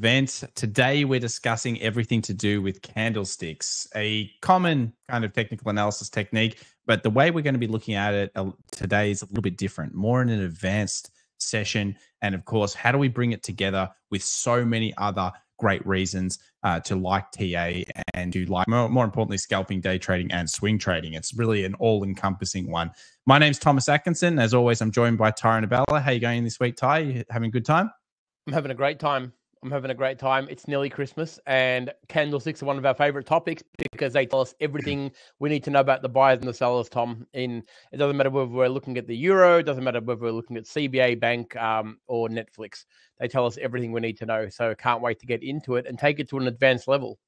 Today, we're discussing everything to do with candlesticks, a common kind of technical analysis technique. But the way we're going to be looking at it uh, today is a little bit different, more in an advanced session. And of course, how do we bring it together with so many other great reasons uh, to like TA and to like, more, more importantly, scalping, day trading, and swing trading? It's really an all encompassing one. My name's Thomas Atkinson. As always, I'm joined by Tyrone Abella. How are you going this week, Ty? You having a good time? I'm having a great time. I'm having a great time. It's nearly Christmas, and candlesticks are one of our favorite topics because they tell us everything we need to know about the buyers and the sellers. Tom, in it doesn't matter whether we're looking at the euro, it doesn't matter whether we're looking at CBA Bank um, or Netflix. They tell us everything we need to know. So can't wait to get into it and take it to an advanced level.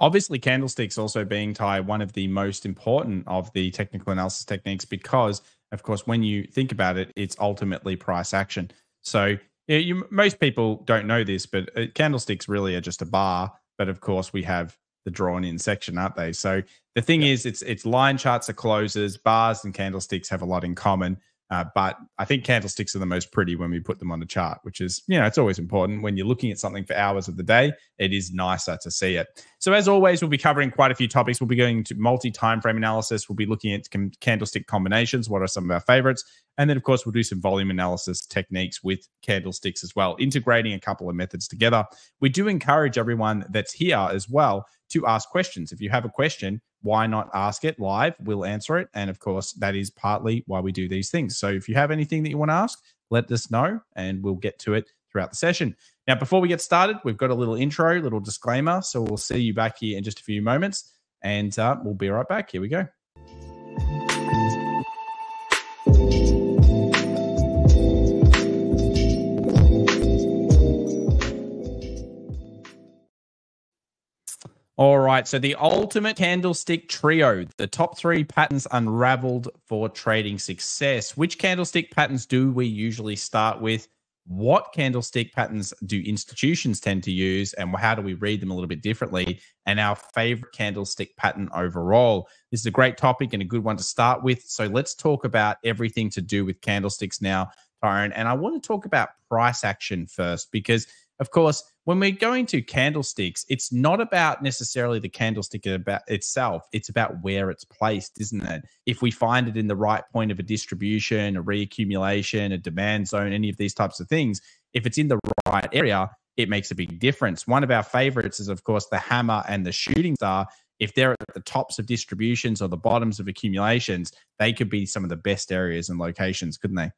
Obviously, candlesticks also being Ty one of the most important of the technical analysis techniques because, of course, when you think about it, it's ultimately price action. So yeah, you, most people don't know this, but uh, candlesticks really are just a bar. But of course, we have the drawn in section, aren't they? So the thing is, it's it's line charts are closes, bars and candlesticks have a lot in common. Uh, but I think candlesticks are the most pretty when we put them on the chart, which is, you know, it's always important when you're looking at something for hours of the day. It is nicer to see it. So, as always, we'll be covering quite a few topics. We'll be going to multi time frame analysis. We'll be looking at com- candlestick combinations. What are some of our favorites? And then, of course, we'll do some volume analysis techniques with candlesticks as well, integrating a couple of methods together. We do encourage everyone that's here as well to ask questions. If you have a question, why not ask it live? We'll answer it. And of course, that is partly why we do these things. So if you have anything that you want to ask, let us know and we'll get to it throughout the session. Now, before we get started, we've got a little intro, little disclaimer. So we'll see you back here in just a few moments and uh, we'll be right back. Here we go. All right. So the ultimate candlestick trio, the top three patterns unraveled for trading success. Which candlestick patterns do we usually start with? What candlestick patterns do institutions tend to use? And how do we read them a little bit differently? And our favorite candlestick pattern overall. This is a great topic and a good one to start with. So let's talk about everything to do with candlesticks now, Tyrone. And I want to talk about price action first because of course, when we're going to candlesticks, it's not about necessarily the candlestick about itself. It's about where it's placed, isn't it? If we find it in the right point of a distribution, a reaccumulation, a demand zone, any of these types of things, if it's in the right area, it makes a big difference. One of our favorites is, of course, the hammer and the shooting star. If they're at the tops of distributions or the bottoms of accumulations, they could be some of the best areas and locations, couldn't they?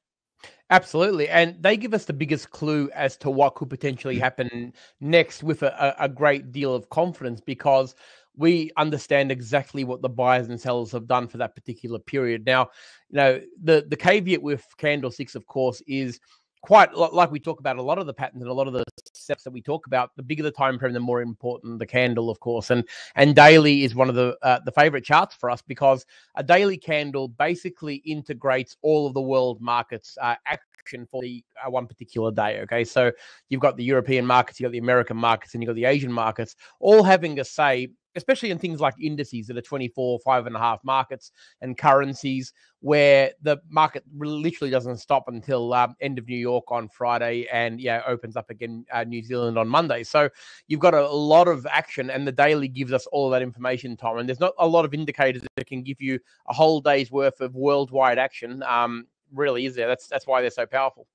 Absolutely. And they give us the biggest clue as to what could potentially mm. happen next with a, a great deal of confidence because we understand exactly what the buyers and sellers have done for that particular period. Now, you know, the, the caveat with candlesticks, of course, is quite like we talk about a lot of the patterns and a lot of the steps that we talk about the bigger the time frame the more important the candle of course. And and daily is one of the uh, the favorite charts for us because a daily candle basically integrates all of the world markets uh, action for the uh, one particular day okay? So you've got the european markets you've got the american markets and you've got the asian markets all having a say especially in things like indices that are 24, five and a half markets and currencies, where the market literally doesn't stop until um, end of New York on Friday and yeah, opens up again uh, New Zealand on Monday. So you've got a, lot of action, and the daily gives us all that information, Tom. And there's not a lot of indicators that can give you a whole day's worth of worldwide action. Um, really, is there? That's that's why they're so powerful.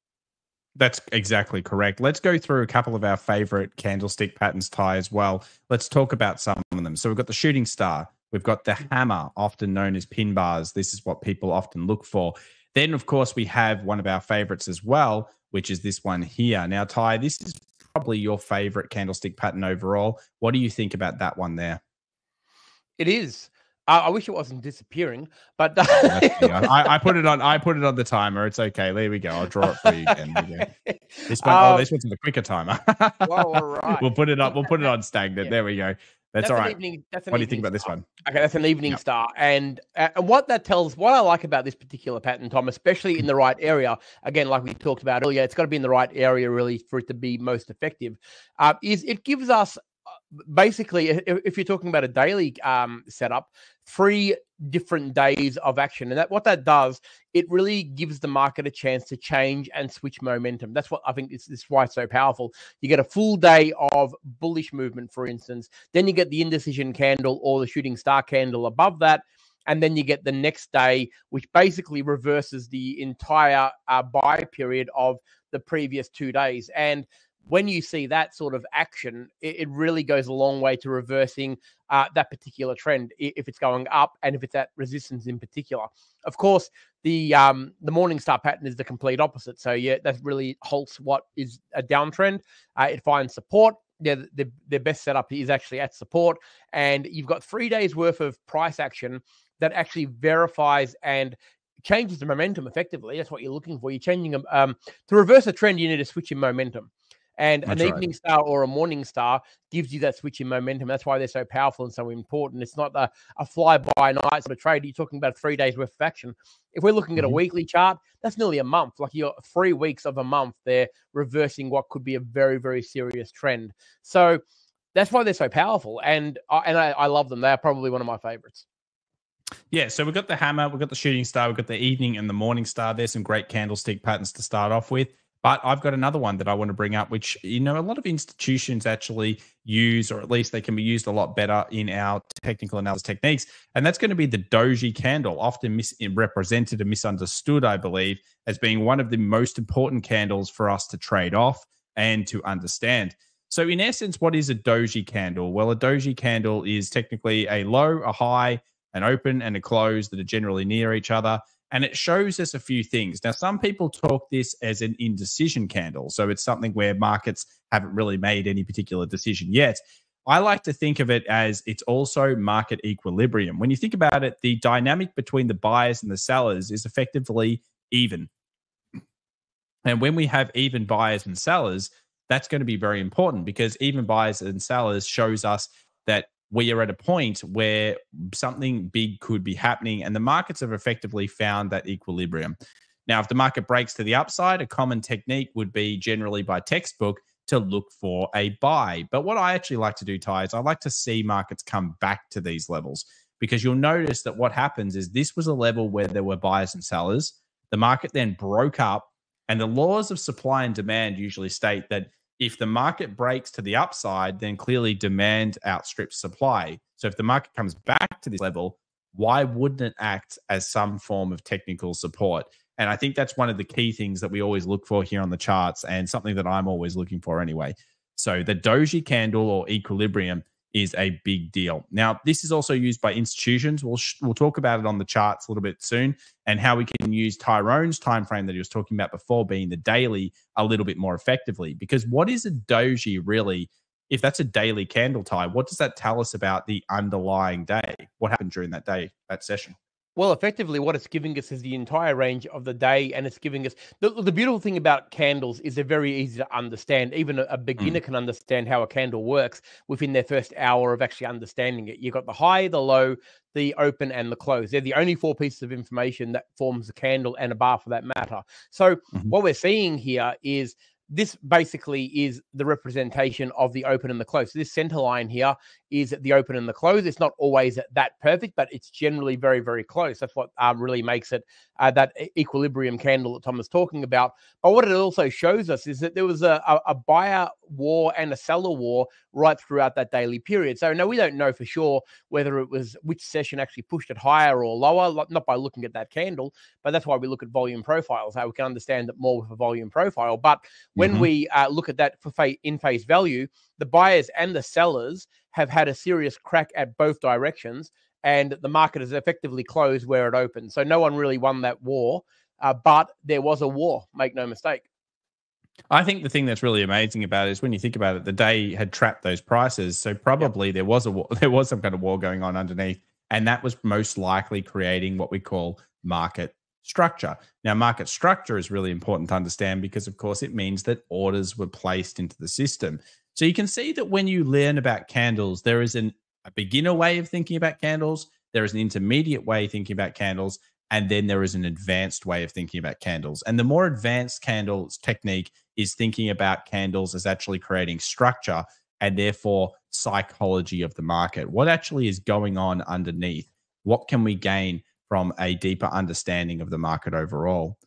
That's exactly correct. Let's go through a couple of our favorite candlestick patterns, Ty, as well. Let's talk about some of them. So we've got the shooting star, we've got the hammer, often known as pin bars. This is what people often look for. Then, of course, we have one of our favorites as well, which is this one here. Now, Ty, this is probably your favorite candlestick pattern overall. What do you think about that one there? It is. I, I wish it wasn't disappearing, but I, I, put it on. I put it on the timer. It's okay. There we go. I'll draw it for you again. This one, oh, um, oh, this one's the quicker timer. well, all right. We'll put it up. We'll put it on stagnant. Yeah. There we go. That's, that's all right. Evening, that's what do you think about this one? Okay, that's an evening yep. star, and uh, and what that tells, what I like about this particular pattern, Tom, especially in the right area. Again, like we talked about earlier, it's got to be in the right area really for it to be most effective. Uh, is it gives us basically, if, you're talking about a daily um, setup, three different days of action, and that what that does, it really gives the market a chance to change and switch momentum. That's what I think is, is why it's so powerful. You get a full day of bullish movement, for instance, then you get the indecision candle or the shooting star candle above that and then you get the next day, which basically reverses the entire uh, buy period of the previous two days. And when you see that sort of action, it, it really goes a long way to reversing uh, that particular trend if it's going up and if it's at resistance in particular. Of course, the um, the morning star pattern is the complete opposite. So yeah, that really halts what is a downtrend. Uh, it finds support. Yeah, the, their best setup is actually at support, and you've got three days worth of price action that actually verifies and changes the momentum effectively. That's what you're looking for. You're changing them um, to reverse a trend. You need to switch in momentum. And That's an right. evening star or a morning star gives you that switch in momentum. That's why they're so powerful and so important. It's not a, a fly by night sort of trade. You're talking about three days worth of action. If we're looking at mm-hmm. a weekly chart, that's nearly a month. Like you're three weeks of a month, they're reversing what could be a very, very serious trend. So that's why they're so powerful. And, uh, and I, I love them. They're probably one of my favorites. Yeah, so we've got the hammer, we've got the shooting star, we've got the evening and the morning star. There's some great candlestick patterns to start off with. But I've got another one that I want to bring up, which you know a lot of institutions actually use, or at least they can be used a lot better in our technical analysis techniques, and that's going to be the doji candle, often misrepresented and misunderstood, I believe, as being one of the most important candles for us to trade off and to understand. So, in essence, what is a doji candle? Well, a doji candle is technically a low, a high, an open and a close that are generally near each other. And it shows us a few things. Now, some people talk this as an indecision candle. So it's something where markets haven't really made any particular decision yet. I like to think of it as it's also market equilibrium. When you think about it, the dynamic between the buyers and the sellers is effectively even. And when we have even buyers and sellers, that's going to be very important because even buyers and sellers shows us that we are at a point where something big could be happening, and the markets have effectively found that equilibrium. Now, if the market breaks to the upside, a common technique would be generally by textbook to look for a buy. But what I actually like to do, Ty, is I like to see markets come back to these levels because you'll notice that what happens is this was a level where there were buyers and sellers. The market then broke up, and the laws of supply and demand usually state that if the market breaks to the upside, then clearly demand outstrips supply. So if the market comes back to this level, why wouldn't it act as some form of technical support? And I think that's one of the key things that we always look for here on the charts and something that I'm always looking for anyway. So the doji candle or equilibrium is a big deal. Now, this is also used by institutions. We'll sh- we'll talk about it on the charts a little bit soon, and how we can use Tyrone's time frame that he was talking about before, being the daily, a little bit more effectively. Because what is a doji really? If that's a daily candle Ty, what does that tell us about the underlying day? What happened during that day, that session? Well, effectively, what it's giving us is the entire range of the day, and it's giving us the, the beautiful thing about candles is they're very easy to understand. Even a, a beginner mm. can understand how a candle works within their first hour of actually understanding it. You've got the high, the low, the open, and the close. They're the only four pieces of information that forms a candle and a bar for that matter. So, mm-hmm. what we're seeing here is this basically is the representation of the open and the close. So this center line here is the open and the close. It's not always that perfect, but it's generally very, very close. That's what um, really makes it uh, that equilibrium candle that Tom was talking about. But what it also shows us is that there was a, a, a buyer war and a seller war right throughout that daily period. So now we don't know for sure whether it was which session actually pushed it higher or lower, not by looking at that candle, but that's why we look at volume profiles, how we can understand it more with a volume profile. But when mm-hmm. we uh, look at that for in face value, the buyers and the sellers have had a serious crack at both directions, and the market is effectively closed where it opened. So no one really won that war, uh, but there was a war. Make no mistake. I think the thing that's really amazing about it is when you think about it, the day had trapped those prices. So probably yep. there was a war, there was some kind of war going on underneath, and that was most likely creating what we call market structure. Now, market structure is really important to understand because, of course, it means that orders were placed into the system. So you can see that when you learn about candles, there is an, a beginner way of thinking about candles, there is an intermediate way thinking about candles, and then there is an advanced way of thinking about candles. And the more advanced candles technique is thinking about candles as actually creating structure and therefore psychology of the market. What actually is going on underneath? What can we gain from a deeper understanding of the market overall?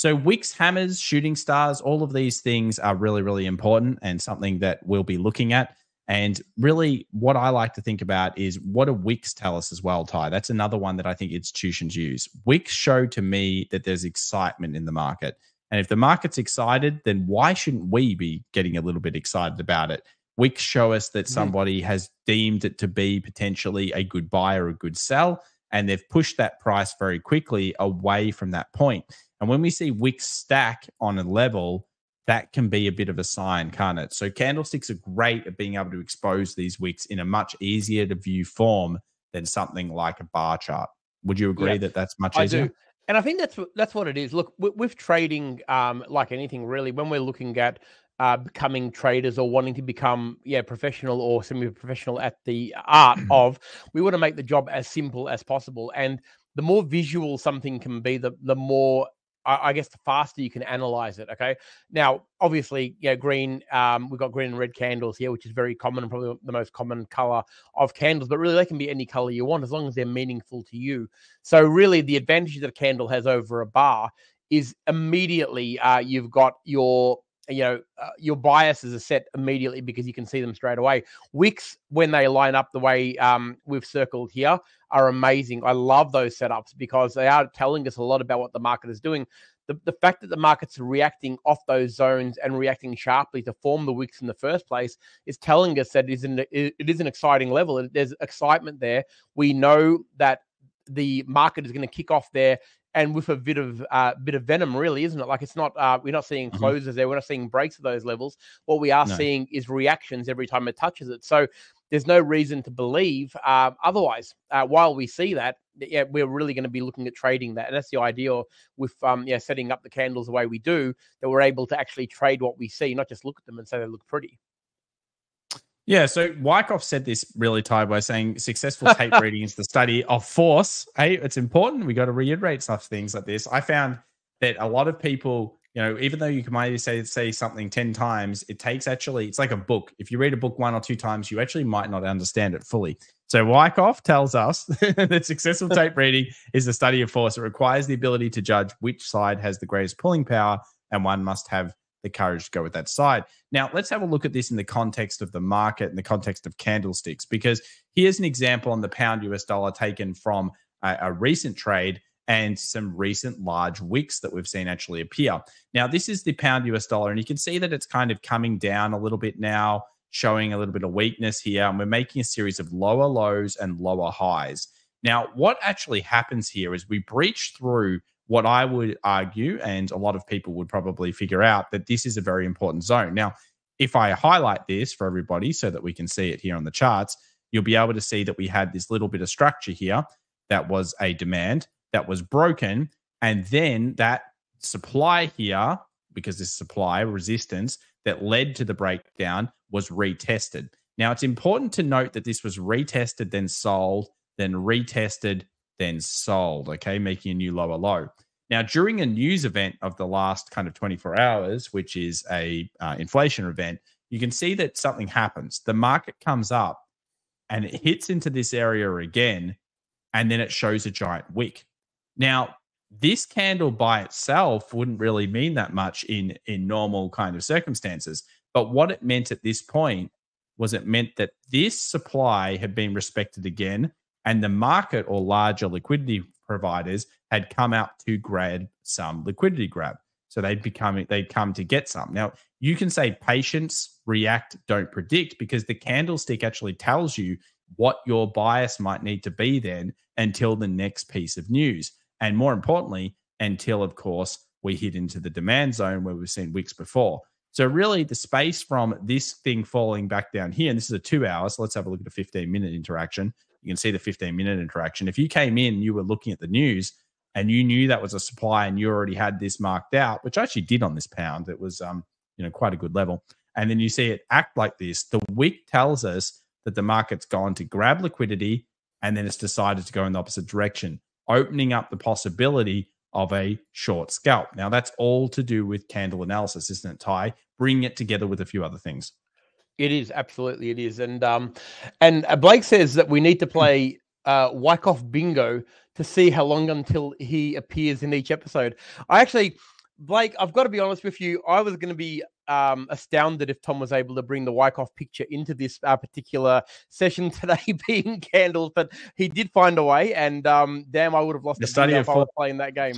So, wicks, hammers, shooting stars, all of these things are really, really important and something that we'll be looking at. And really, what I like to think about is what do wicks tell us as well, Ty? That's another one that I think institutions use. Wicks show to me that there's excitement in the market. And if the market's excited, then why shouldn't we be getting a little bit excited about it? Wicks show us that mm-hmm. somebody has deemed it to be potentially a good buy or a good sell, and they've pushed that price very quickly away from that point. And when we see wicks stack on a level, that can be a bit of a sign, can't it? So candlesticks are great at being able to expose these wicks in a much easier to view form than something like a bar chart. Would you agree yeah, that that's much I easier? Do. And I think that's that's what it is. Look, with trading, um, like anything really, when we're looking at uh, becoming traders or wanting to become yeah professional or semi-professional at the art of, we want to make the job as simple as possible. And the more visual something can be, the the more I, guess the faster you can analyze it. Okay. Now, obviously, yeah, green. Um, we've got green and red candles here, which is very common and probably the most common color of candles. But really, they can be any color you want as long as they're meaningful to you. So, really, the advantage that a candle has over a bar is immediately uh, you've got your you know uh, your biases are set immediately because you can see them straight away wicks when they line up the way um, we've circled here are amazing i love those setups because they are telling us a lot about what the market is doing the, the fact that the market's reacting off those zones and reacting sharply to form the wicks in the first place is telling us that it is an, it is an exciting level there's excitement there we know that the market is going to kick off there and with a bit of uh, bit of venom, really, isn't it? Like it's not uh, we're not seeing closes mm-hmm. there, we're not seeing breaks at those levels. What we are no. seeing is reactions every time it touches it. So there's no reason to believe uh, otherwise. Uh, while we see that, yeah, we're really going to be looking at trading that, and that's the idea with um, yeah, setting up the candles the way we do that we're able to actually trade what we see, not just look at them and say they look pretty. Yeah, so Wyckoff said this really Ty by saying successful tape reading is the study of force. Hey, it's important. We got to reiterate such things like this. I found that a lot of people, you know, even though you can maybe say say something 10 times, it takes actually, it's like a book. If you read a book one or two times, you actually might not understand it fully. So Wyckoff tells us that successful tape reading is the study of force. It requires the ability to judge which side has the greatest pulling power, and one must have the courage to go with that side. Now, let's have a look at this in the context of the market, in the context of candlesticks, because here's an example on the pound US dollar taken from a, a recent trade and some recent large wicks that we've seen actually appear. Now, this is the pound US dollar, and you can see that it's kind of coming down a little bit now, showing a little bit of weakness here. And we're making a series of lower lows and lower highs. Now, what actually happens here is we breach through what I would argue, and a lot of people would probably figure out, that this is a very important zone. Now, if I highlight this for everybody so that we can see it here on the charts, you'll be able to see that we had this little bit of structure here that was a demand that was broken. And then that supply here, because this supply resistance that led to the breakdown was retested. Now, it's important to note that this was retested, then sold, then retested, then sold, okay, making a new lower low. Now, during a news event of the last kind of 24 hours, which is a uh, inflation event, you can see that something happens. The market comes up and it hits into this area again, and then it shows a giant wick. Now, this candle by itself wouldn't really mean that much in in normal kind of circumstances, but what it meant at this point was it meant that this supply had been respected again and the market or larger liquidity providers had come out to grab some liquidity grab. So they'd become they'd come to get some. Now you can say patience, react, don't predict, because the candlestick actually tells you what your bias might need to be then until the next piece of news. And more importantly, until of course we hit into the demand zone where we've seen wicks before. So really the space from this thing falling back down here, and this is a two hours. So let's have a look at a 15 minute interaction you can see the 15 minute interaction. If you came in, you were looking at the news and you knew that was a supply and you already had this marked out, which I actually did on this pound. It was, um, you know, quite a good level. And then you see it act like this. The wick tells us that the market's gone to grab liquidity and then it's decided to go in the opposite direction, opening up the possibility of a short scalp. Now, that's all to do with candle analysis, isn't it, Ty? Bring it together with a few other things. It is absolutely it is, and um, and uh, Blake says that we need to play uh, Wyckoff Bingo to see how long until he appears in each episode. I actually, Blake, I've got to be honest with you. I was going to be um, astounded if Tom was able to bring the Wyckoff picture into this uh, particular session today, being candles, but he did find a way. And um, damn, I would have lost the study of if I was playing that game.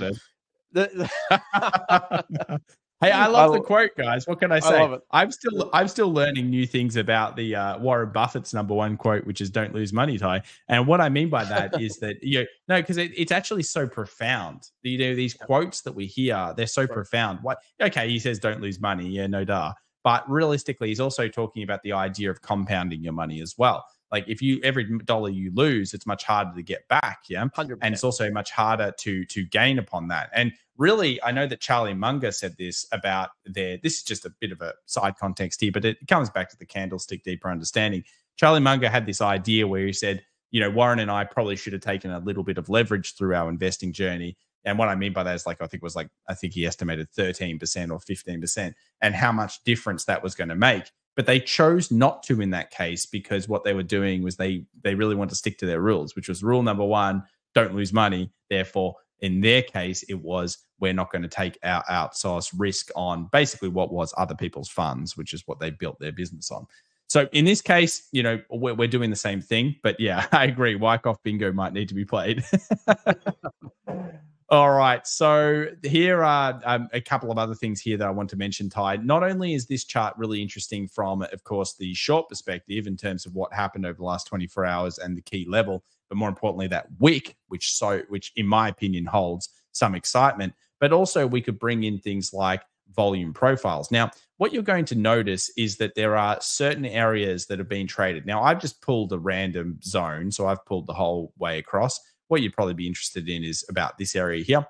The, the Hey, I love I, the quote, guys. What can I say? I I'm still I'm still learning new things about the uh, Warren Buffett's number one quote, which is "Don't lose money, Ty." And what I mean by that is that you know, no, because it, it's actually so profound. You know, these quotes that we hear, they're so right. profound. What? Okay, he says, "Don't lose money." Yeah, no duh. But realistically, he's also talking about the idea of compounding your money as well. Like if you every dollar you lose, it's much harder to get back. Yeah, 100%. and it's also much harder to to gain upon that. And really, I know that Charlie Munger said this about their. This is just a bit of a side context here, but it comes back to the candlestick deeper understanding. Charlie Munger had this idea where he said, you know, Warren and I probably should have taken a little bit of leverage through our investing journey. And what I mean by that is like, I think it was like, I think he estimated 13% or 15% and how much difference that was going to make but they chose not to in that case because what they were doing was they they really want to stick to their rules which was rule number one don't lose money. Therefore in their case it was we're not going to take our outsource risk on basically what was other people's funds which is what they built their business on. So in this case you know we're, we're doing the same thing but yeah i agree wyckoff bingo might need to be played All right. So here are um, a couple of other things here that I want to mention, Ty. Not only is this chart really interesting from, of course, the short perspective in terms of what happened over the last 24 hours and the key level, but more importantly, that wick, which so, which in my opinion holds some excitement. But also, we could bring in things like volume profiles. Now, what you're going to notice is that there are certain areas that have been traded. Now, I've just pulled a random zone, so I've pulled the whole way across what you'd probably be interested in is about this area here.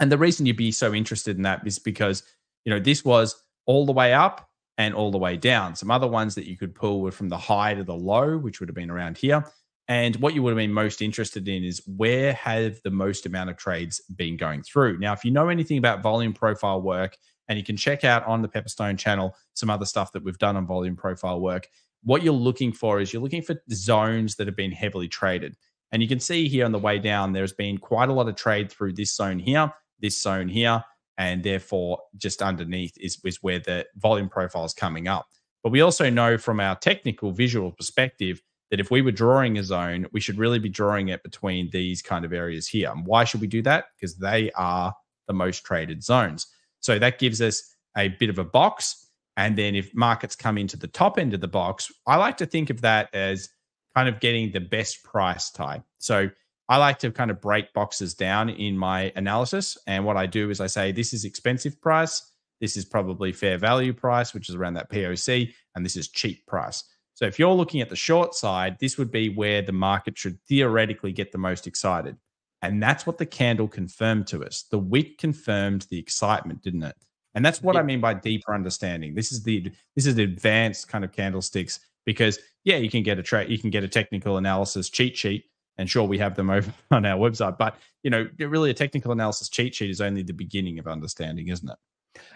And the reason you'd be so interested in that is because, you know, this was all the way up and all the way down. Some other ones that you could pull were from the high to the low, which would have been around here. And what you would have been most interested in is where have the most amount of trades been going through. Now, if you know anything about volume profile work, and you can check out on the Pepperstone channel some other stuff that we've done on volume profile work, what you're looking for is you're looking for zones that have been heavily traded. And you can see here on the way down, there's been quite a lot of trade through this zone here, this zone here, and therefore just underneath is, is where the volume profile is coming up. But we also know from our technical visual perspective that if we were drawing a zone, we should really be drawing it between these kind of areas here. And why should we do that? Because they are the most traded zones. So that gives us a bit of a box. And then if markets come into the top end of the box, I like to think of that as kind of getting the best price type. So I like to kind of break boxes down in my analysis. And what I do is I say, this is expensive price. This is probably fair value price, which is around that POC. And this is cheap price. So if you're looking at the short side, this would be where the market should theoretically get the most excited. And that's what the candle confirmed to us. The wick confirmed the excitement, didn't it? And that's what I mean by deeper understanding. This is the this is the advanced kind of candlesticks because yeah, you can get a trade, you can get a technical analysis cheat sheet, and sure, we have them over on our website. But you know, really, a technical analysis cheat sheet is only the beginning of understanding, isn't it?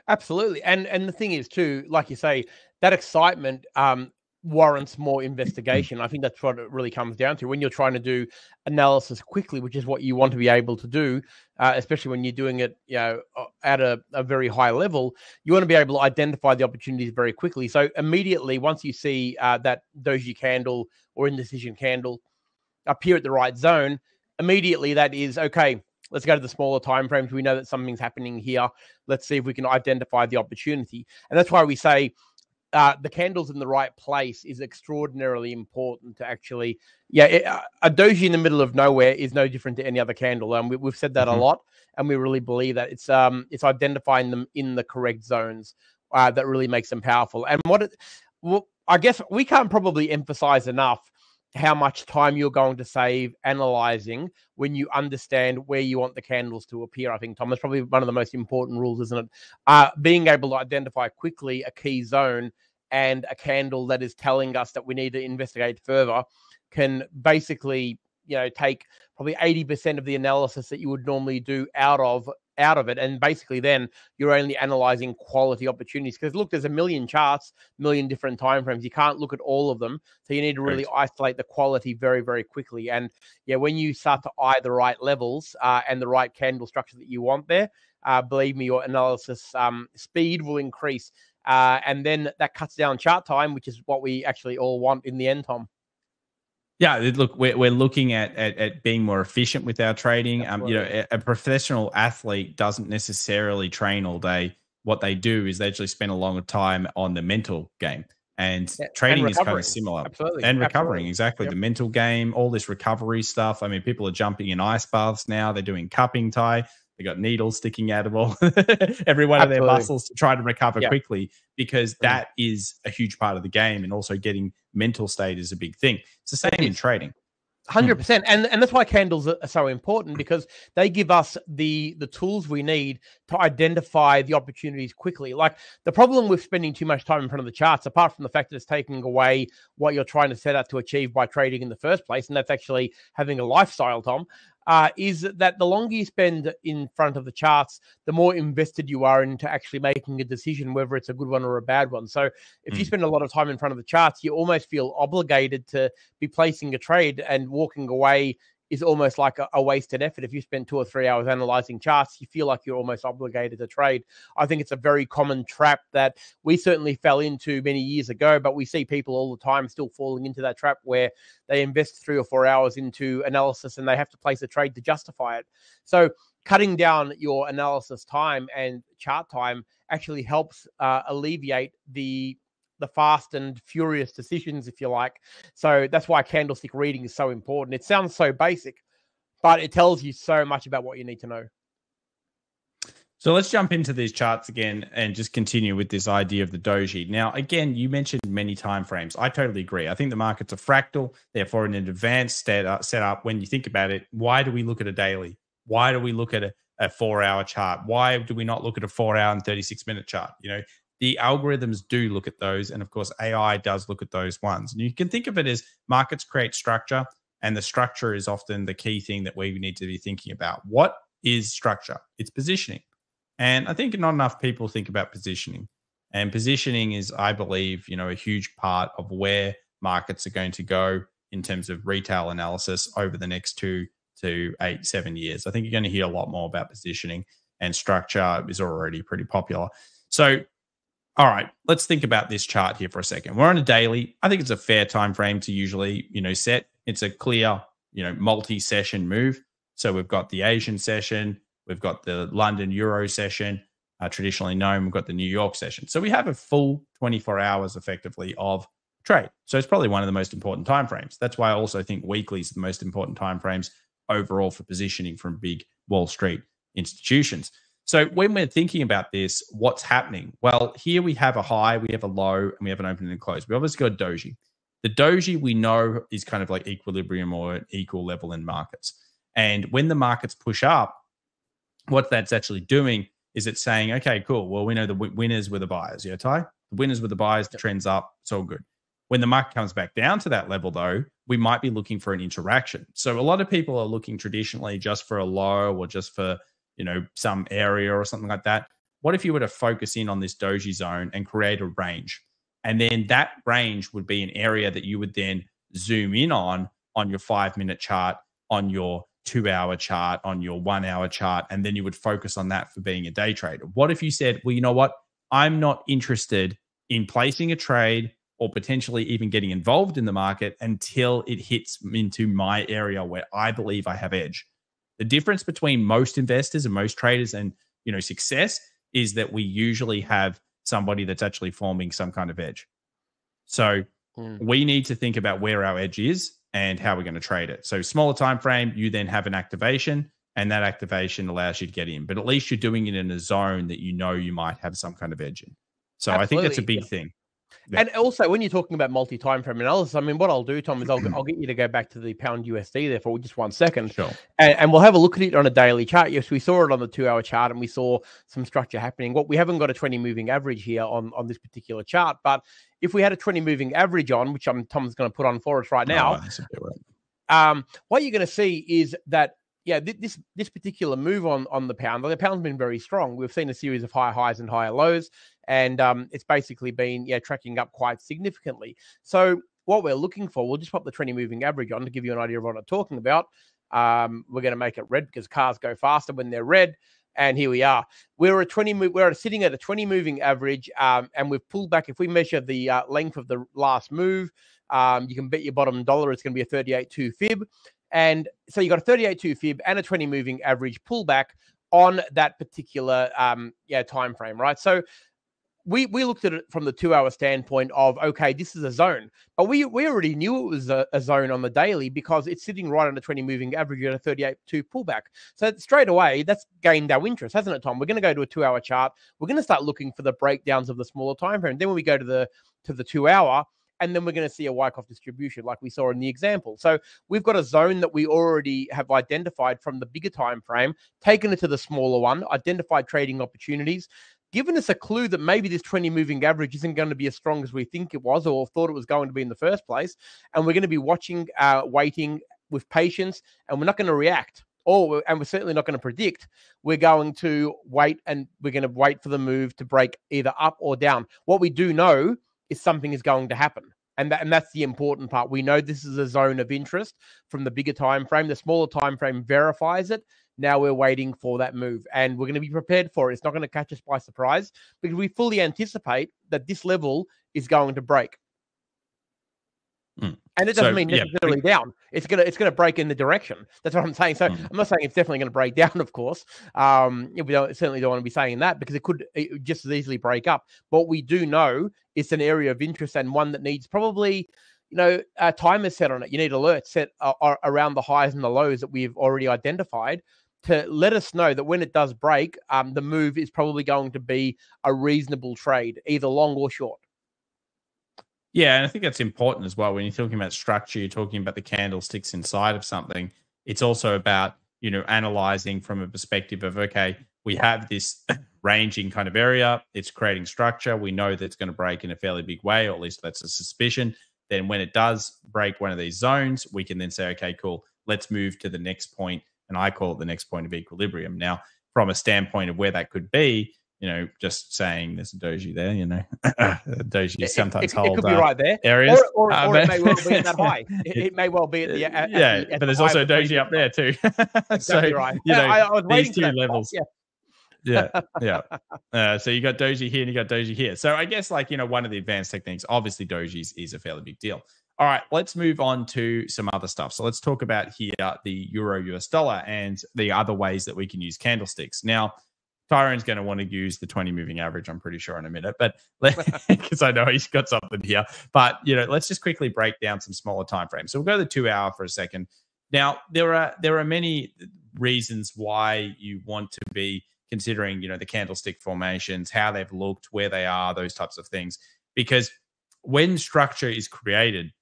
Absolutely, and and the thing is too, like you say, that excitement um, warrants more investigation. I think that's what it really comes down to when you're trying to do analysis quickly, which is what you want to be able to do, uh, especially when you're doing it, you know, at a, a, very high level. You want to be able to identify the opportunities very quickly. So immediately, once you see uh, that doji candle or indecision candle appear at the right zone, immediately that is okay. Let's go to the smaller time frames. We know that something's happening here. Let's see if we can identify the opportunity. And that's why we say uh, the candles in the right place is extraordinarily important to actually, yeah, it, uh, a doji in the middle of nowhere is no different to any other candle. Um, we, have said that mm-hmm. a lot, and we really believe that it's um it's identifying them in the correct zones uh, that really makes them powerful. And what it, well, I guess we can't probably emphasize enough how much time you're going to save analyzing when you understand where you want the candles to appear. I think, Tom, that's probably one of the most important rules, isn't it? Uh, being able to identify quickly a key zone and a candle that is telling us that we need to investigate further can basically you know take probably 80% of the analysis that you would normally do out of out of it. And basically, then you're only analyzing quality opportunities. Because look, there's a million charts, million different timeframes. You can't look at all of them. So you need to really right. isolate the quality very, very quickly. And yeah, when you start to eye the right levels uh, and the right candle structure that you want there, uh, believe me, your analysis um, speed will increase. Uh, and then that cuts down chart time, which is what we actually all want in the end, Tom. Yeah, look, we're, we're looking at, at, at being more efficient with our trading. Um, you know, a, a, professional athlete doesn't necessarily train all day. What they do is they actually spend a longer time on the mental game. And yeah, trading and is kind of similar. Absolutely. And recovering, Absolutely. exactly. Yep. The mental game, all this recovery stuff. I mean, people are jumping in ice baths now. They're doing cupping Ty. They got needles sticking out of all every one Absolutely. of their muscles to try to recover quickly because mm. that is a huge part of the game. And also getting mental state is a big thing. It's the same in trading. Hundred percent, and and that's why candles are so important because they give us the the tools we need to identify the opportunities quickly. Like the problem with spending too much time in front of the charts, apart from the fact that it's taking away what you're trying to set out to achieve by trading in the first place, and that's actually having a lifestyle, Tom uh, is that the longer you spend in front of the charts, the more invested you are into actually making a decision whether it's a good one or a bad one. So if mm. you spend a lot of time in front of the charts, you almost feel obligated to be placing a trade and walking away is almost like a, a, wasted effort. If you spend two or three hours analyzing charts, you feel like you're almost obligated to trade. I think it's a very common trap that we certainly fell into many years ago, but we see people all the time still falling into that trap where they invest three or four hours into analysis and they have to place a trade to justify it. So cutting down your analysis time and chart time actually helps uh, alleviate the the fast and furious decisions, if you like. So that's why candlestick reading is so important. It sounds so basic, but it tells you so much about what you need to know. So let's jump into these charts again and just continue with this idea of the doji. Now, again, you mentioned many time frames. I totally agree. I think the market's a fractal, therefore, in an advanced uh, setup. When you think about it, why do we look at a daily? Why do we look at a, a four-hour chart? Why do we not look at a four-hour and thirty-six-minute chart? You know, the algorithms do look at those. And of course, AI does look at those ones. And you can think of it as markets create structure, and the structure is often the key thing that we need to be thinking about. What is structure? It's positioning. And I think not enough people think about positioning. And positioning is, I believe, you know, a huge part of where markets are going to go in terms of retail analysis over the next two to eight, seven years. I think you're going to hear a lot more about positioning and structure is already pretty popular. So all right, let's think about this chart here for a second. We're on a daily. I think it's a fair time frame to usually, you know, set. It's a clear, you know, multi-session move. So we've got the Asian session, we've got the London Euro session, uh, traditionally known. We've got the New York session. So we have a full 24 hours effectively of trade. So it's probably one of the most important time frames. That's why I also think weekly is the most important time frames overall for positioning from big Wall Street institutions. So when we're thinking about this, what's happening? Well, here we have a high, we have a low, and we have an open and close. We obviously got doji. The doji we know is kind of like equilibrium or equal level in markets. And when the markets push up, what that's actually doing is it's saying, okay, cool. Well, we know the winners were the buyers. Yeah, Ty? The winners were the buyers, the trend's up. It's all good. When the market comes back down to that level, though, we might be looking for an interaction. So a lot of people are looking traditionally just for a low or just for you know, some area or something like that. What if you were to focus in on this doji zone and create a range? And then that range would be an area that you would then zoom in on on your five minute chart, on your two hour chart, on your one hour chart, and then you would focus on that for being a day trader. What if you said, well, you know what? I'm not interested in placing a trade or potentially even getting involved in the market until it hits into my area where I believe I have edge. The difference between most investors and most traders and you know success is that we usually have somebody that's actually forming some kind of edge. So mm. we need to think about where our edge is and how we're going to trade it. So smaller time frame, you then have an activation and that activation allows you to get in. But at least you're doing it in a zone that you know you might have some kind of edge in. So Absolutely. I think that's a big thing. Yeah. And also, when you're talking about multi-time frame analysis, I mean, what I'll do, Tom, is I'll, I'll get you to go back to the pound USD there for just one second, sure. and, and we'll have a look at it on a daily chart. Yes, we saw it on the two-hour chart, and we saw some structure happening. What we haven't got a 20 moving average here on on this particular chart, but if we had a 20 moving average on, which I'm Tom's going to put on for us right now, oh, um, what you're going to see is that yeah, this this particular move on on the pound, the pound's been very strong. We've seen a series of high highs and higher lows, and um, it's basically been yeah tracking up quite significantly. So what we're looking for, we'll just pop the 20 moving average on to give you an idea of what I'm talking about. Um, we're going to make it red because cars go faster when they're red. And here we are. We're a 20. We're sitting at a 20 moving average, um, and we've pulled back. If we measure the uh, length of the last move, um, you can bet your bottom dollar it's going to be a 38.2 fib. And so you got a 38.2 fib and a 20 moving average pullback on that particular um, yeah time frame, right? So we we looked at it from the two hour standpoint of okay, this is a zone, but we we already knew it was a, a zone on the daily because it's sitting right on the 20 moving average at a 38.2 pullback. So straight away, that's gained our interest, hasn't it, Tom? We're going to go to a two hour chart. We're going to start looking for the breakdowns of the smaller time frame. Then when we go to the to the two hour, and then we're going to see a Wyckoff distribution like we saw in the example. So we've got a zone that we already have identified from the bigger time frame, taken it to the smaller one, identified trading opportunities, given us a clue that maybe this 20 moving average isn't going to be as strong as we think it was or thought it was going to be in the first place. And we're going to be watching, uh, waiting with patience, and we're not going to react. Or, and we're certainly not going to predict. We're going to wait and we're going to wait for the move to break either up or down. What we do know is something is going to happen. And, that, and that's the important part. We know this is a zone of interest from the bigger time frame. The smaller time frame verifies it. Now we're waiting for that move, and we're going to be prepared for it. It's not going to catch us by surprise because we fully anticipate that this level is going to break. Mm. And it doesn't so, mean necessarily yeah. down. It's gonna it's gonna break in the direction. That's what I'm saying. So mm. I'm not saying it's definitely going to break down, of course. Um, we don't, certainly don't want to be saying that because it could it just as easily break up. But we do know it's an area of interest and one that needs probably you know a timer set on it. You need alerts set uh, around the highs and the lows that we've already identified to let us know that when it does break, um, the move is probably going to be a reasonable trade, either long or short. Yeah, and I think that's important as well. When you're talking about structure, you're talking about the candlesticks inside of something. It's also about, you know, analyzing from a perspective of, okay, we have this ranging kind of area. It's creating structure. We know that it's going to break in a fairly big way, or at least that's a suspicion. Then when it does break one of these zones, we can then say, okay, cool, let's move to the next point. And I call it the next point of equilibrium. Now, from a standpoint of where that could be, you know, just saying there's a doji there, you know, doji sometimes it, it, it could be uh, right there, areas, or, or, uh, or it may well be at that high. It, it may well be at the at, yeah, the, but there's also a doji up there too. exactly so right. you know, I, I these two levels. Yeah. yeah, yeah. Uh, so you got doji here and you got doji here. So I guess like you know one of the advanced techniques, obviously dojis is a fairly big deal. All right, let's move on to some other stuff. So let's talk about here the euro US dollar and the other ways that we can use candlesticks. Now, Tyrone's going to want to use the 20 moving average, I'm pretty sure, in a minute, but because I know he's got something here. But, you know, let's just quickly break down some smaller time frames. So we'll go to the two hour for a second. Now, there are there are many reasons why you want to be considering, you know, the candlestick formations, how they've looked, where they are, those types of things. Because when structure is created,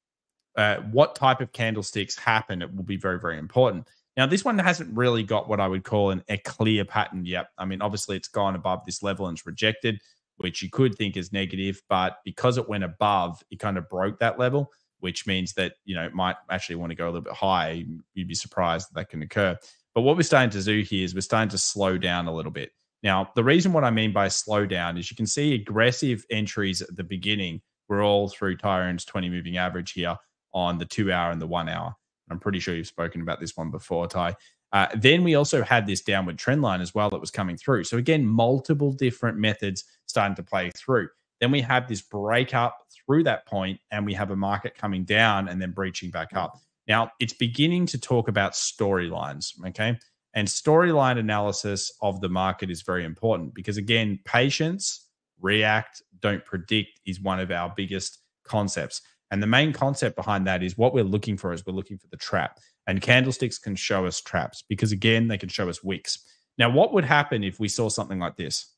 uh, what type of candlesticks happen, it will be very, very important. Now, this one hasn't really got what I would call an, a clear pattern yet. I mean, obviously, it's gone above this level and it's rejected, which you could think is negative, but because it went above, it kind of broke that level, which means that you know it might actually want to go a little bit higher. You'd be surprised that that can occur. But what we're starting to do here is we're starting to slow down a little bit. Now, the reason what I mean by slow down is you can see aggressive entries at the beginning. We're all through Tyrone's 20 moving average here on the two hour and the one hour. I'm pretty sure you've spoken about this one before, Ty. Uh, then we also had this downward trend line as well that was coming through. So again, multiple different methods starting to play through. Then we have this break up through that point, and we have a market coming down and then breaching back up. Now it's beginning to talk about storylines. Okay. And storyline analysis of the market is very important because, again, patience, react, don't predict is one of our biggest concepts. And the main concept behind that is what we're looking for is we're looking for the trap. And candlesticks can show us traps because, again, they can show us wicks. Now, what would happen if we saw something like this?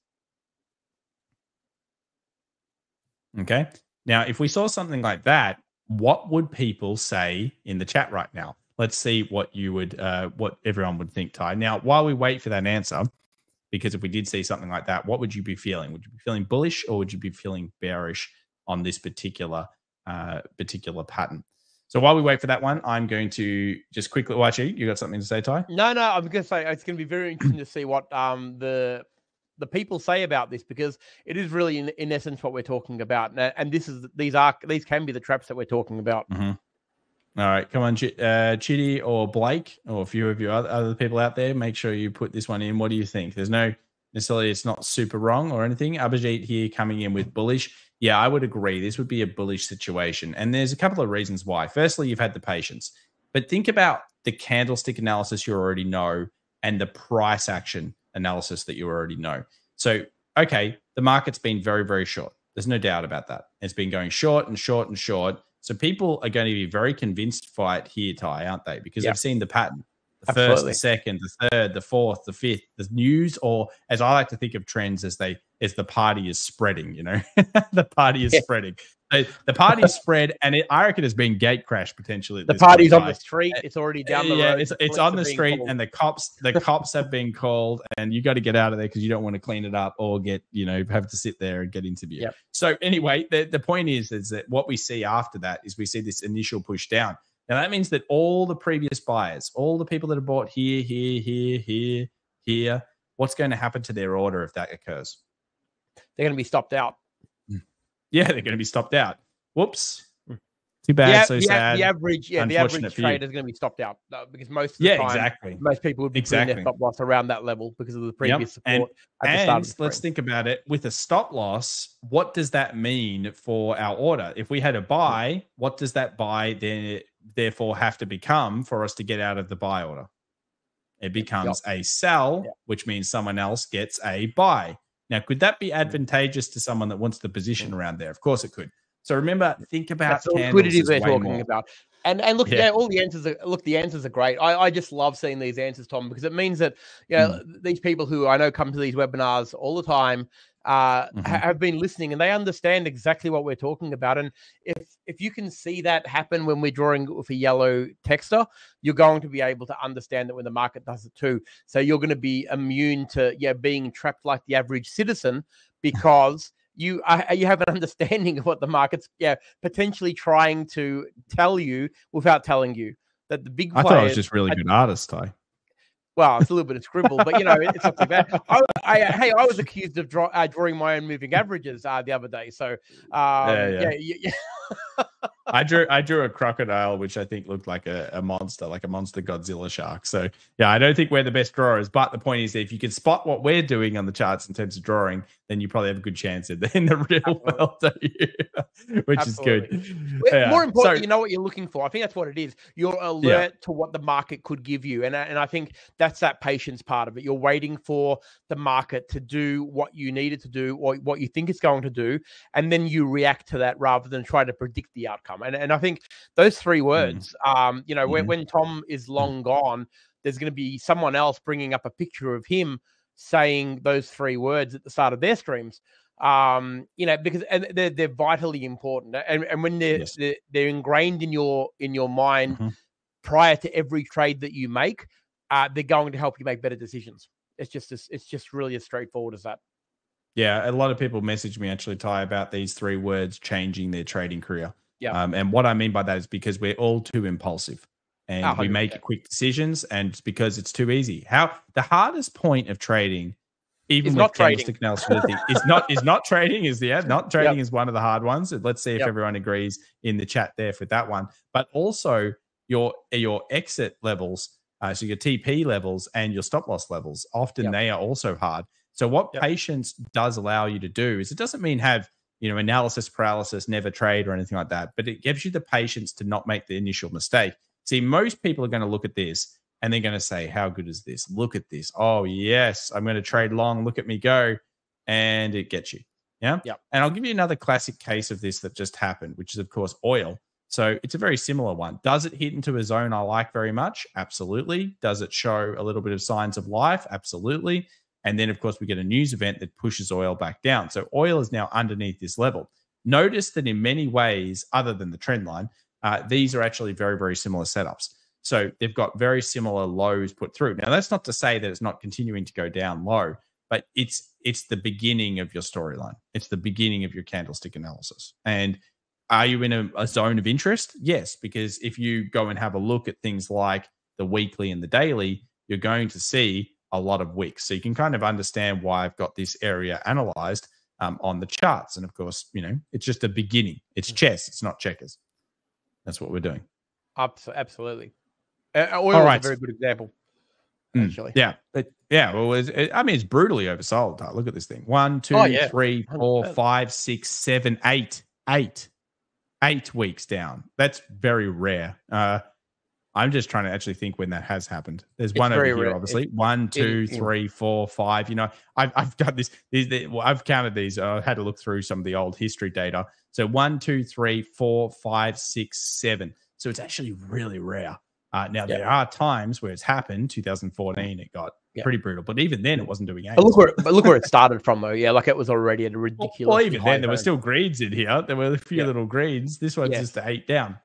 Okay. Now, if we saw something like that, what would people say in the chat right now? Let's see what you would, uh, what everyone would think, Ty. Now, while we wait for that answer, because if we did see something like that, what would you be feeling? Would you be feeling bullish or would you be feeling bearish on this particular uh, particular pattern. So while we wait for that one, I'm going to just quickly. Well, actually, you got something to say, Ty? No, no. I'm going to say it's going to be very interesting to see what um the the people say about this because it is really in, in essence what we're talking about and, and this is these are these can be the traps that we're talking about mm-hmm. All right, come on, Ch- uh, Chitty or Blake or a few of you other, other people out there. Make sure you put this one in. What do you think? There's no necessarily it's not super wrong or anything. Abhijit here coming in with bullish. Yeah, I would agree. This would be a bullish situation. And there's a couple of reasons why. Firstly, you've had the patience, but think about the candlestick analysis you already know and the price action analysis that you already know. So, okay, the market's been very, very short. There's no doubt about that. It's been going short and short and short. So people are going to be very convinced by it here, Ty, aren't they? Because yep. they've seen the pattern the Absolutely. first, the second, the third, the fourth, the fifth, the news, or as I like to think of trends as they as the party is spreading, you know, the party is yeah. spreading. The party spread, and it, I reckon it's been gate crash potentially. The party's on the street. Uh, it's already down the yeah, road. it's, it's on the street, called. and the cops the cops have been called, and you got to get out of there because you don't want to clean it up or get you know have to sit there and get interviewed. Yep. So anyway, the, the point is is that what we see after that is we see this initial push down. Now that means that all the previous buyers, all the people that have bought here, here, here, here, here, what's going to happen to their order if that occurs? They're going to be stopped out. Yeah, they're going to be stopped out. Whoops. Too bad. The, so the, sad. The average, yeah, the average trade is going to be stopped out uh, because most of yeah, time, exactly. Most people would be exactly. their stop loss around that level because of the previous yep. support. And, and let's think about it with a stop loss. What does that mean for our order? If we had a buy, what does that buy then therefore have to become for us to get out of the buy order? It becomes yep. a sell, yep. which means someone else gets a buy. Now, could that be advantageous to someone that wants the position around there? Of course, it could. So remember, think about That's liquidity we're talking more. about. And and look, yeah. all the answers are look, the answers are great. I, I just love seeing these answers, Tom, because it means that you know mm. these people who I know come to these webinars all the time uh, mm-hmm. have been listening and they understand exactly what we're talking about. And if if you can see that happen when we're drawing with a yellow texter, you're going to be able to understand that when the market does it too. So you're going to be immune to yeah being trapped like the average citizen because you uh, you have an understanding of what the market's yeah potentially trying to tell you without telling you that the big. I thought I was just really good artist, Ty. Well, it's a little bit of scribble, but you know, it's not too bad. I, I, hey, I was accused of draw, uh, drawing my own moving averages uh, the other day. So, um, yeah, yeah. yeah, yeah. I drew I drew a crocodile, which I think looked like a, a, monster, like a monster Godzilla shark. So yeah, I don't think we're the best drawers, but the point is that if you can spot what we're doing on the charts in terms of drawing, then you probably have a good chance in the, in the real Absolutely. world, which Absolutely. is good. Yeah. More important, so, you know what you're looking for. I think that's what it is. You're alert yeah. to what the market could give you, and and I think that's that patience part of it. You're waiting for the market to do what you need it to do, or what you think it's going to do, and then you react to that rather than try to predict the outcome. And and I think those three mm. words, mm. um, you know, mm. when, when Tom is mm. long gone, there's going to be someone else bringing up a picture of him saying those three words at the start of their streams um you know because and they're, they're vitally important and, and when they're, yes. they're, they're ingrained in your in your mind mm-hmm. prior to every trade that you make uh they're going to help you make better decisions it's just as, it's just really as straightforward as that yeah a lot of people message me actually ty about these three words changing their trading career yeah um, and what i mean by that is because we're all too impulsive and 100%. we make quick decisions and it's because it's too easy how the hardest point of trading even it's with candlestick analysis is not is not trading is the not trading yep. is one of the hard ones let's see if yep. everyone agrees in the chat there for that one but also your your exit levels uh, so your tp levels and your stop loss levels often yep. they are also hard so what patience does allow you to do is it doesn't mean have you know analysis paralysis never trade or anything like that but it gives you the patience to not make the initial mistake See, most people are going to look at this and they're going to say, How good is this? Look at this. Oh, yes, I'm going to trade long. Look at me go. And it gets you. Yeah. Yeah. And I'll give you another classic case of this that just happened, which is, of course, oil. So it's a very similar one. Does it hit into a zone I like very much? Absolutely. Does it show a little bit of signs of life? Absolutely. And then, of course, we get a news event that pushes oil back down. So oil is now underneath this level. Notice that in many ways, other than the trend line, uh, these are actually very, very similar setups. So they've got very similar lows put through. Now, that's not to say that it's not continuing to go down low, but it's it's the beginning of your storyline. It's the beginning of your candlestick analysis. And are you in a, a, zone of interest? Yes, because if you go and have a look at things like the weekly and the daily, you're going to see a lot of weeks. So you can kind of understand why I've got this area analyzed um, on the charts. And of course, you know, it's just a beginning. It's mm. chess, it's not checkers. That's what we're doing. Absolutely. Uh, oil All right. a very good example. Mm, actually, mm, yeah, yeah. Well, it, I mean, it's brutally oversold. Look at this thing: one, two, oh, yeah. three, four, five, six, seven, eight, eight, eight weeks down. That's very rare. Uh, I'm just trying to actually think when that has happened. There's it's one over here, rare. obviously. It, one, two, it, three, four, five. You know, I've, I've got this. These, well, I've counted these. I had to look through some of the old history data. So one, two, three, four, five, six, seven. So it's actually really rare. Uh, now there are times where it's happened. 2014, it got pretty brutal, but even then, it wasn't doing. But look where, but look where it started from, though. Yeah, like it was already at a ridiculous. Well, even then, there were still greens in here. There were a few little greens. This one's just eight down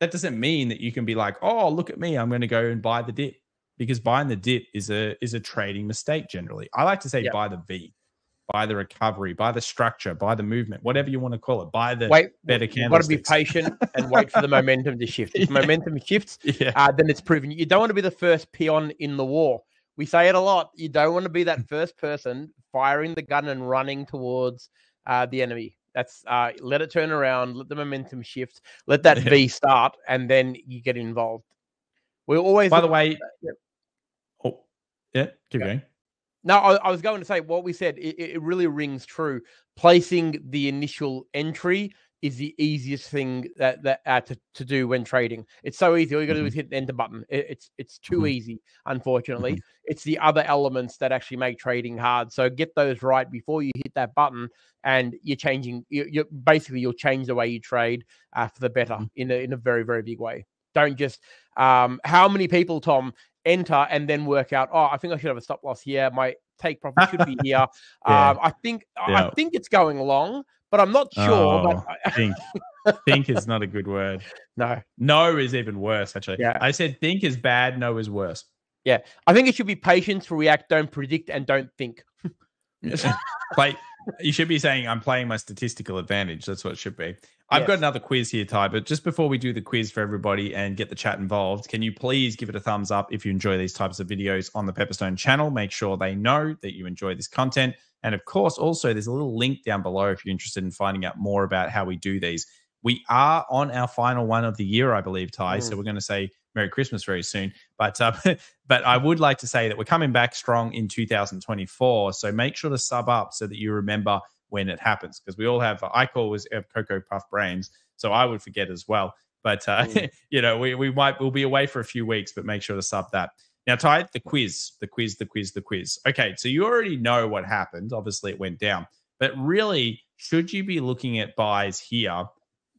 that doesn't mean that you can be like, oh, look at me, I'm going to go and buy the dip because buying the dip is a is a trading mistake generally. I like to say yep. buy the V, buy the recovery, buy the structure, buy the movement, whatever you want to call it. Buy the wait, better candle. You've got to be patient and wait for the momentum to shift. If yeah. momentum shifts, yeah. uh, then it's proven. You don't want to be the first peon in the war. We say it a lot. You don't want to be that first person firing the gun and running towards uh, the enemy. That's uh, let it turn around, let the momentum shift, let that V start, and then you get involved. We're always. By the way, yeah. oh yeah, keep going. No, I, I, was going to say what we said. It, it really rings true. Placing the initial entry is the easiest thing that that uh, to, to do when trading. It's so easy. All you got to mm-hmm. do is hit the enter button. It, it's it's too mm-hmm. easy. Unfortunately, mm-hmm. it's the other elements that actually make trading hard. So get those right before you hit that button, and you're changing. You, you're basically you'll change the way you trade uh, for the better mm-hmm. in a in a very very big way. Don't just um, how many people Tom enter and then work out. Oh, I think I should have a stop loss here. My take profit should be here. yeah. um, I think yeah. I think it's going along but I'm not sure. Oh, think think is not a good word. No, no is even worse. Actually, yeah. I said think is bad. No is worse. Yeah, I think it should be patience, react, don't predict, and don't think. Play. You should be saying I'm playing my statistical advantage. That's what it should be. I've yes. got another quiz here, Ty. But just before we do the quiz for everybody and get the chat involved, can you please give it a thumbs up if you enjoy these types of videos on the Pepperstone channel? Make sure they know that you enjoy this content. And of course, also, there's a little link down below if you're interested in finding out more about how we do these. We are on our final one of the year, I believe, Ty. Mm. So we're going to say Merry Christmas very soon. But uh, but I would like to say that we're coming back strong in 2024. So make sure to sub up so that you remember when it happens because we all have. I call was have Cocoa Puff brains, so I would forget as well. But uh, mm. you know, we we might we'll be away for a few weeks, but make sure to sub that. Now, Ty, the quiz, the quiz, the quiz, the quiz. Okay, so you already know what happened. Obviously, it went down. But really, should you be looking at buys here?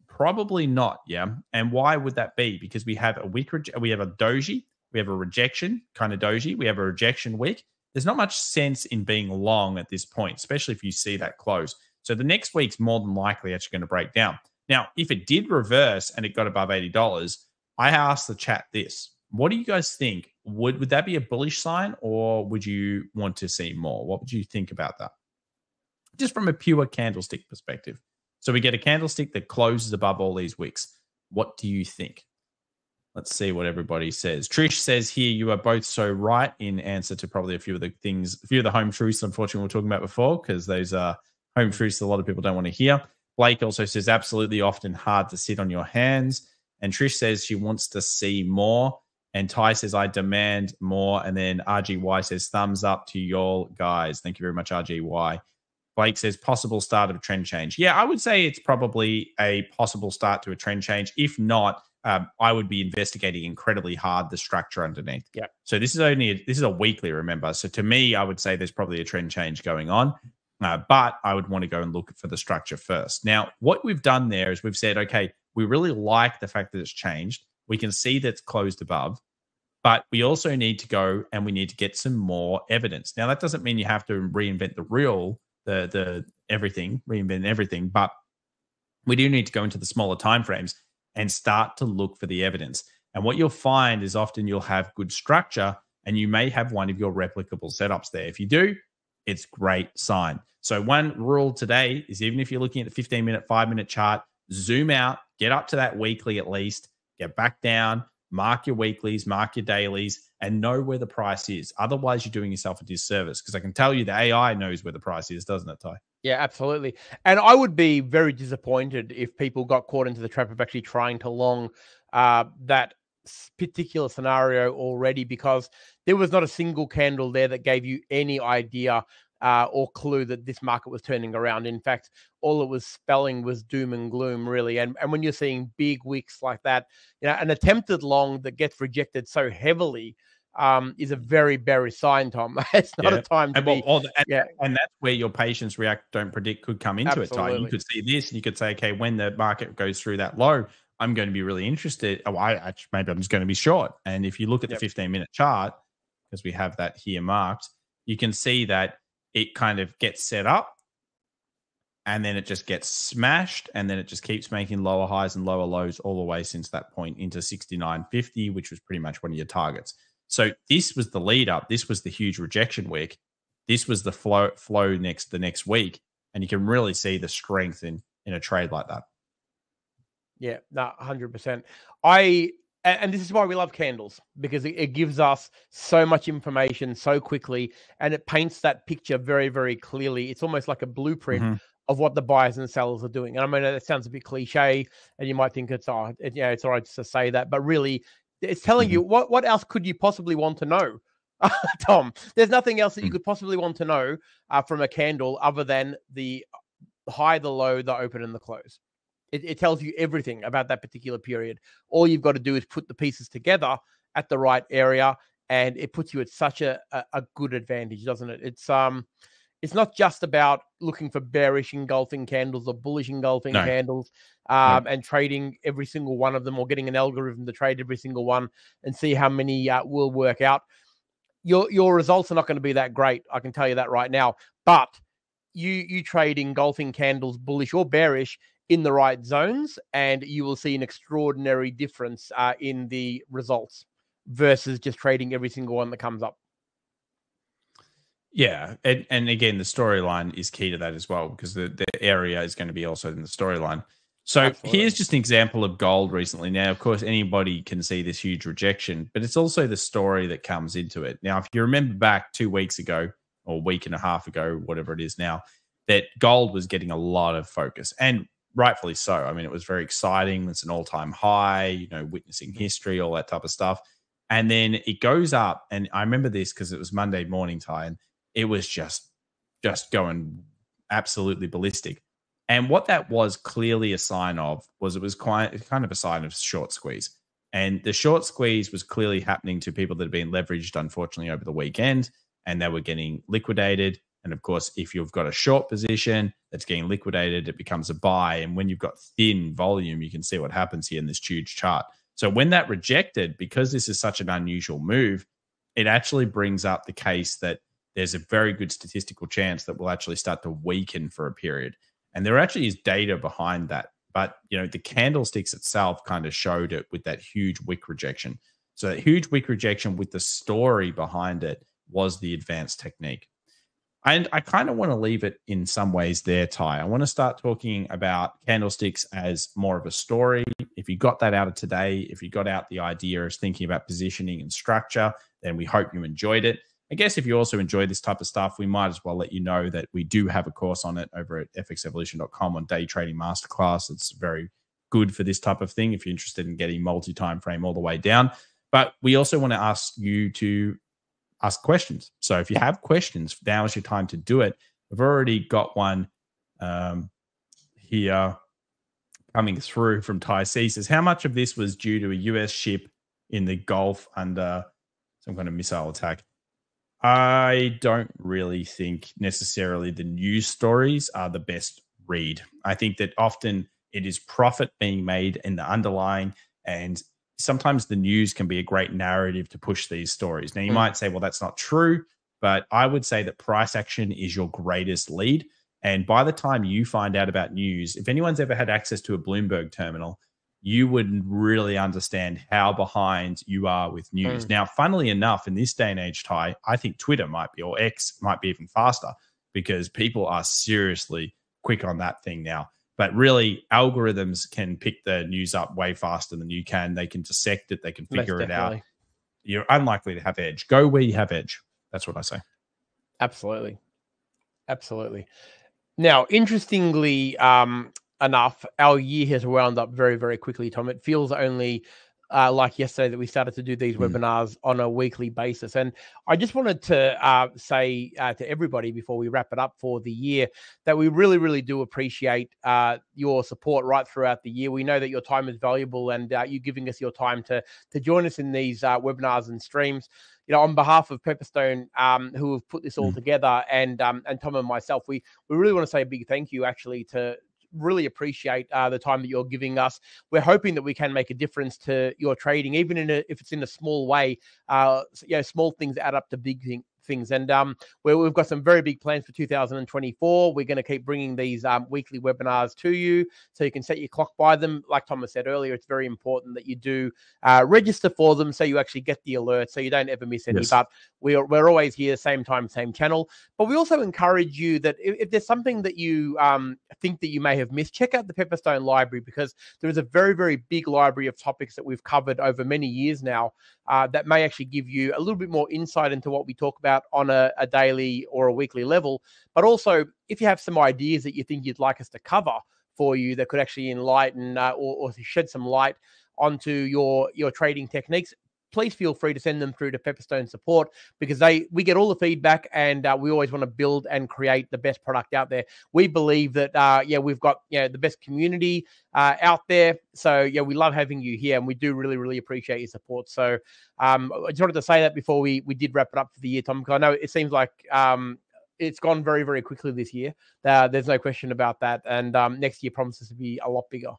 Probably not. Yeah. And why would that be? Because we have a wick, we have a doji, we have a rejection kind of doji, we have a rejection wick. There's not much sense in being long at this point, especially if you see that close. So the next week's more than likely actually going to break down. Now, if it did reverse and it got above $80, I asked the chat this what do you guys think? Would would that be a bullish sign, or would you want to see more? What would you think about that? Just from a pure candlestick perspective. So we get a candlestick that closes above all these wicks. What do you think? Let's see what everybody says. Trish says here, you are both so right in answer to probably a few of the things, a few of the home truths, unfortunately, we are talking about before, because those are home truths a lot of people don't want to hear. Blake also says, absolutely often hard to sit on your hands. And Trish says she wants to see more. And Ty says, I demand more. And then RGY says, thumbs up to y'all guys. Thank you very much, RGY. Blake says, possible start of trend change. Yeah, I would say it's probably a possible start to a trend change. If not, um, I would be investigating incredibly hard the structure underneath. Yeah. So this is only a, this is a weekly, remember. So to me, I would say there's probably a trend change going on. Uh, but I would want to go and look for the structure first. Now, what we've done there is we've said, okay, we really like the fact that it's changed. We can see that it's closed above, but we also need to go and we need to get some more evidence. Now, that doesn't mean you have to reinvent the real, the the everything, reinvent everything, but we do need to go into the smaller timeframes and start to look for the evidence. And what you'll find is often you'll have good structure and you may have one of your replicable setups there. If you do, it's great sign. So one rule today is even if you're looking at the 15 minute, five minute chart, zoom out, get up to that weekly at least, get back down, mark your weeklies, mark your dailies, and know where the price is. Otherwise, you're doing yourself a disservice because I can tell you the AI knows where the price is, doesn't it, Ty? Yeah, absolutely. And I would be very disappointed if people got caught into the trap of actually trying to long uh, that particular scenario already because there was not a single candle there that gave you any idea uh, or clue that this market was turning around. In fact, all it was spelling was doom and gloom, really. And and when you're seeing big wicks like that, you know, an attempted long that gets rejected so heavily um, is a very bearish sign, Tom. it's not yeah. a time to and, be. Well, and, yeah. and that's where your patience react don't predict could come into Absolutely. it. Ty. You could see this, and you could say, okay, when the market goes through that low, I'm going to be really interested. Oh, I actually, maybe I'm just going to be short. And if you look at yep. the 15 minute chart, because we have that here marked, you can see that it kind of gets set up and then it just gets smashed and then it just keeps making lower highs and lower lows all the way since that point into 69.50 which was pretty much one of your targets so this was the lead up. This was the huge rejection week. This was the flow flow next the next week. And you can really see the strength in in a trade like that. Yeah no 100% i and this is why we love candles because it, gives us so much information so quickly and it paints that picture very very clearly. It's almost like a blueprint mm-hmm. of what the buyers and sellers are doing. And i mean that sounds a bit cliche and you might think it's oh it, yeah it's all right to say that but really it's telling mm-hmm. you what what else could you possibly want to know tom there's nothing else that you mm. could possibly want to know uh, from a candle other than the high the low the open and the close it, it tells you everything about that particular period. All you've got to do is put the pieces together at the right area, and it puts you at such a, a, a good advantage, doesn't it? It's um, it's not just about looking for bearish engulfing candles or bullish engulfing no. candles um, no. and trading every single one of them or getting an algorithm to trade every single one and see how many uh, will work out. Your your results are not going to be that great. I can tell you that right now. But you you trade engulfing candles, bullish or bearish, in the right zones, and you will see an extraordinary difference uh, in the results versus just trading every single one that comes up. Yeah, and, and again, the storyline is key to that as well because the, the area is going to be also in the storyline. So Absolutely. here's just an example of gold recently. Now, of course, anybody can see this huge rejection, but it's also the story that comes into it. Now, if you remember back two weeks ago or a week and a half ago, whatever it is now, that gold was getting a lot of focus. And rightfully so. I mean, it was very exciting. It's an all time high, you know, witnessing mm-hmm. history, all that type of stuff. And then it goes up. And I remember this because it was Monday morning time. And it was just, just going absolutely ballistic. And what that was clearly a sign of was it was quite kind of a sign of short squeeze. And the short squeeze was clearly happening to people that had been leveraged, unfortunately, over the weekend, and they were getting liquidated. And of course, if you've got a short position that's getting liquidated, it becomes a buy. And when you've got thin volume, you can see what happens here in this huge chart. So when that rejected, because this is such an unusual move, it actually brings up the case that there's a very good statistical chance that we'll actually start to weaken for a period. And there actually is data behind that. But you know, the candlesticks itself kind of showed it with that huge wick rejection. So that huge wick rejection with the story behind it was the advanced technique. And I kind of want to leave it in some ways there, Ty. I want to start talking about candlesticks as more of a story. If you got that out of today, if you got out the idea of thinking about positioning and structure, then we hope you enjoyed it. I guess if you also enjoy this type of stuff, we might as well let you know that we do have a course on it over at fxevolution.com on day trading masterclass. It's very good for this type of thing if you're interested in getting multi time frame all the way down. But we also want to ask you to ask questions. So if you have questions, now is your time to do it. I've already got one um, here coming through from Ty C. Says, how much of this was due to a US ship in the Gulf under some kind of missile attack? I don't really think necessarily the news stories are the best read. I think that often it is profit being made in the underlying and sometimes the news can be a great narrative to push these stories. Now, you mm. might say, well, that's not true, but I would say that price action is your greatest lead. And by the time you find out about news, if anyone's ever had access to a Bloomberg terminal, you wouldn't really understand how behind you are with news. Mm. Now, funnily enough, in this day and age, Ty, I think Twitter might be, or X might be even faster because people are seriously quick on that thing now. But really, algorithms can pick the news up way faster than you can. They can dissect it, they can figure it out. You're unlikely to have edge. Go where you have edge. That's what I say. Absolutely. Absolutely. Now, interestingly um, enough, our year has wound up very, very quickly, Tom. It feels only uh, like yesterday that we started to do these mm. webinars on a weekly basis. And I just wanted to uh, say uh, to everybody before we wrap it up for the year that we really, really do appreciate uh, your support right throughout the year. We know that your time is valuable and uh, you giving us your time to to join us in these uh, webinars and streams. You know, on behalf of Pepperstone, um, who have put this all mm. together, and um, and Tom and myself, we we really want to say a big thank you actually to really appreciate uh, the time that you're giving us. We're hoping that we can make a difference to your trading, even in a, if it's in a small way. Uh, you know, small things add up to big thing, things. And um, we have got some very big plans for 2024. We're going to keep bringing these um, weekly webinars to you so you can set your clock by them. Like Thomas said earlier, it's very important that you do uh, register for them so you actually get the alert so you don't ever miss any. Yes. But we're, we're always here, same time, same channel. But we also encourage you that if, if there's something that you um, think that you may have missed, check out the Pepperstone Library because there is a very, very big library of topics that we've covered over many years now uh, that may actually give you a little bit more insight into what we talk about on a, a daily or a weekly level. But also, if you have some ideas that you think you'd like us to cover for you that could actually enlighten uh, or, or shed some light onto your your trading techniques please feel free to send them through to Pepperstone support because they we get all the feedback and uh, we always want to build and create the best product out there. We believe that uh, yeah we've got know, the best community uh, out there, so yeah we love having you here and we do really really appreciate your support. So um, I just wanted to say that before we we did wrap it up for the year, Tom. Because I know it seems like um, it's gone very very quickly this year. Uh, there's no question about that, and um, next year promises to be a lot bigger.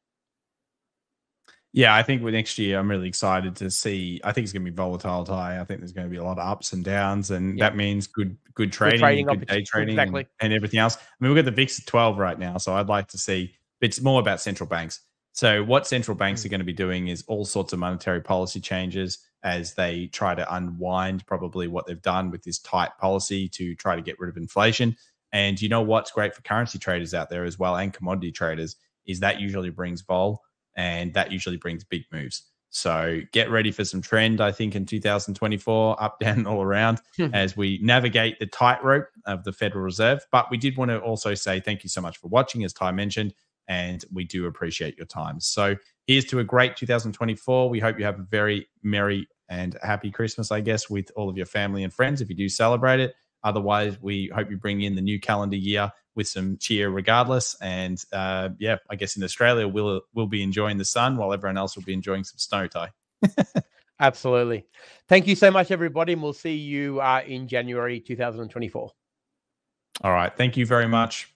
Yeah, I think with next year, I'm really excited to see. I think it's going to be volatile, Ty. I think there's going to be a lot of ups and downs, and that means good, good trading, good, trading, good day trading, exactly. and, and, everything else. I mean, we've got the VIX at 12 right now, so I'd like to see. It's more about central banks. So, what central banks mm. are going to be doing is all sorts of monetary policy changes as they try to unwind probably what they've done with this tight policy to try to get rid of inflation. And you know what's great for currency traders out there as well, and commodity traders, is that usually brings vol and that usually brings big moves. So get ready for some trend, I think, in 2024, up, down, all around, hmm. as we navigate the tightrope of the Federal Reserve. But we did want to also say thank you so much for watching, as Ty mentioned, and we do appreciate your time. So here's to a great 2024. We hope you have a very merry and happy Christmas, I guess, with all of your family and friends if you do celebrate it. Otherwise, we hope you bring in the new calendar year with some cheer regardless. And uh, yeah, I guess in Australia we'll we'll be enjoying the sun while everyone else will be enjoying some snow. Ty. Absolutely. Thank you so much, everybody, and we'll see you uh, in January 2024. All right. Thank you very much.